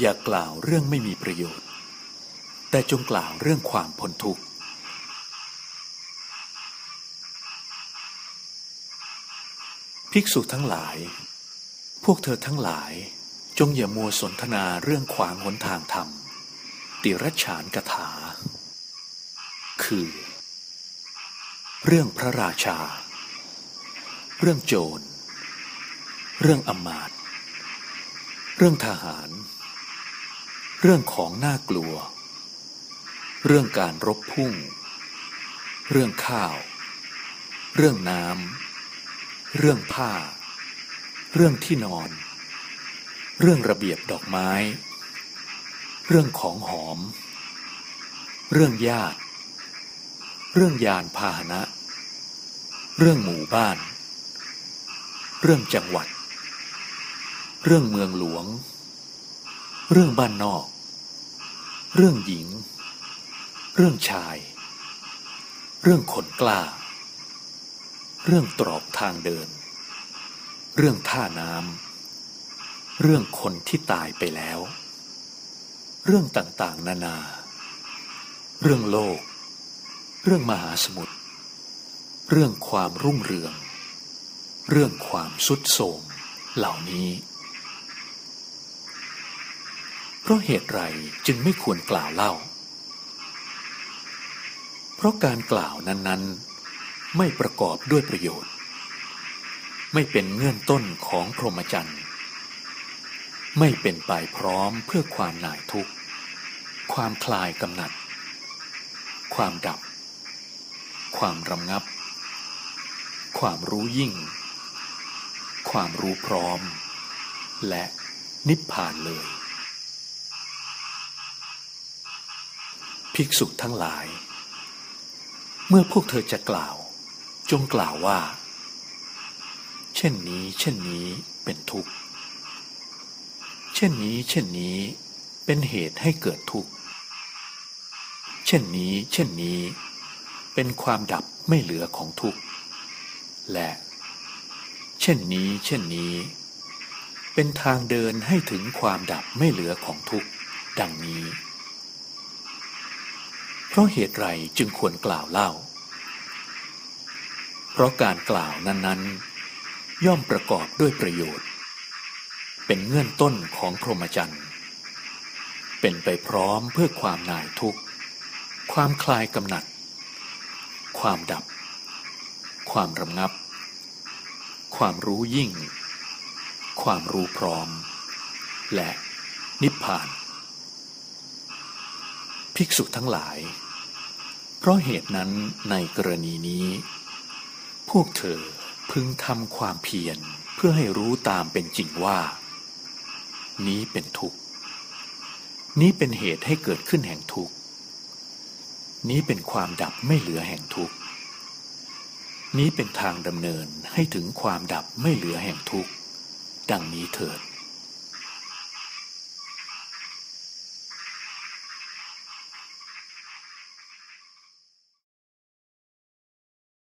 อย่ากล่าวเรื่องไม่มีประโยชน์ แต่จงกล่าวเรื่องความพ้นทุกข์ ภิกษุทั้งหลาย พวกเธอทั้งหลาย จงอย่ามัวสนทนาเรื่องขวางหนทางธรรม ติรัชฉานกถา คือ เรื่องพระราชา เรื่องโจร เรื่องอมาตเรื่องทหาร เรื่องของน่ากลัว เรื่องการรบพุ่ง เรื่องข้าว เรื่องน้ำ เรื่องผ้า เรื่องที่นอน เรื่องระเบียบดอกไม้ เรื่องของหอม เรื่องญาติ เรื่องยานพาหนะ เรื่องหมู่บ้าน เรื่องจังหวัด เรื่องเมืองหลวง เรื่องบ้านนอก เรื่องหญิง เรื่องชาย เรื่องคนกล้า เรื่องตรอกทางเดิน เรื่องท่าน้ำเรื่องคนที่ตายไปแล้ว เรื่องต่างๆ นานา เรื่องโลก เรื่องมหาสมุทร เรื่องความรุ่งเรือง เรื่องความสุดโทมเหล่านี้ เพราะเหตุไรจึงไม่ควรกล่าวเล่า เพราะการกล่าวนั้น ๆ ไม่ประกอบด้วยประโยชน์ ไม่เป็นเงื่อนต้นของพรหมจรรย์ ไม่เป็นไปพร้อมเพื่อความหน่ายทุกข์ ความคลายกำหนัด ความดับ ความรำงับ ความรู้ยิ่ง ความรู้พร้อม และนิพพานเลย ภิกษุทั้งหลาย เมื่อพวกเธอจะกล่าว จงกล่าวว่า เช่นนี้เช่นนี้เป็นทุกข์ เช่นนี้เช่นนี้เป็นเหตุให้เกิดทุกข์ เช่นนี้เช่นนี้ เป็นความดับไม่เหลือของทุกข์ และ เช่นนี้เช่นนี้ เป็นทางเดินให้ถึงความดับไม่เหลือของทุกข์ ดังนี้ เพราะเหตุไรจึงควรกล่าวเล่า เพราะการกล่าวนั้นๆ ย่อมประกอบด้วยประโยชน์ เป็นเงื่อนต้นของพรหมจรรย์ เป็นไปพร้อมเพื่อความน่ายทุกข์ ความคลายกำหนัด ความดับ ความรำงับ ความรู้ยิ่ง ความรู้พร้อม และนิพพาน ภิกษุทั้งหลาย เพราะเหตุนั้นในกรณีนี้ พวกเธอพึงทำความเพียรเพื่อให้รู้ตามเป็นจริงว่า นี้เป็นทุกข์ นี้เป็นเหตุให้เกิดขึ้นแห่งทุกข์นี้เป็นความดับไม่เหลือแห่งทุกข์ นี้เป็นทางดำเนินให้ถึงความดับไม่เหลือแห่งทุกข์ ดังนี้เถิด